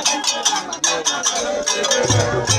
Thank you.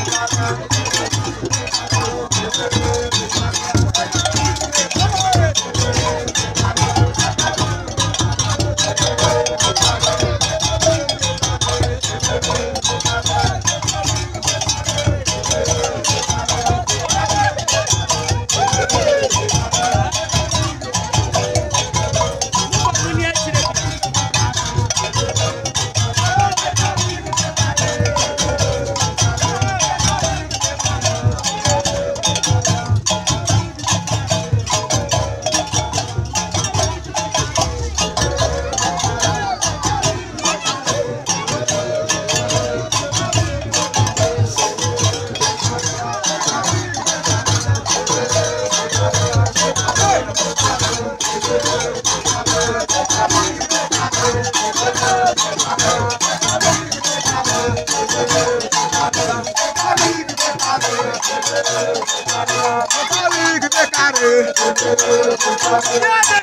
pare. Nada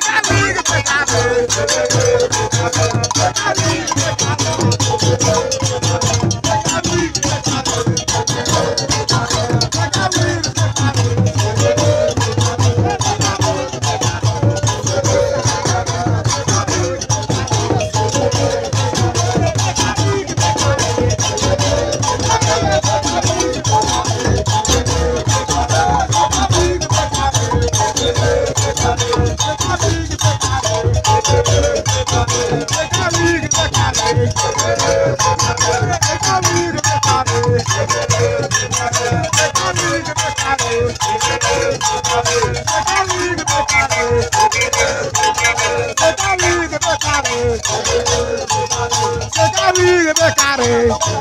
Hey.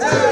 Hey!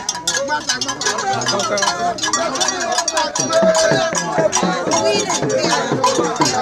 Thank you.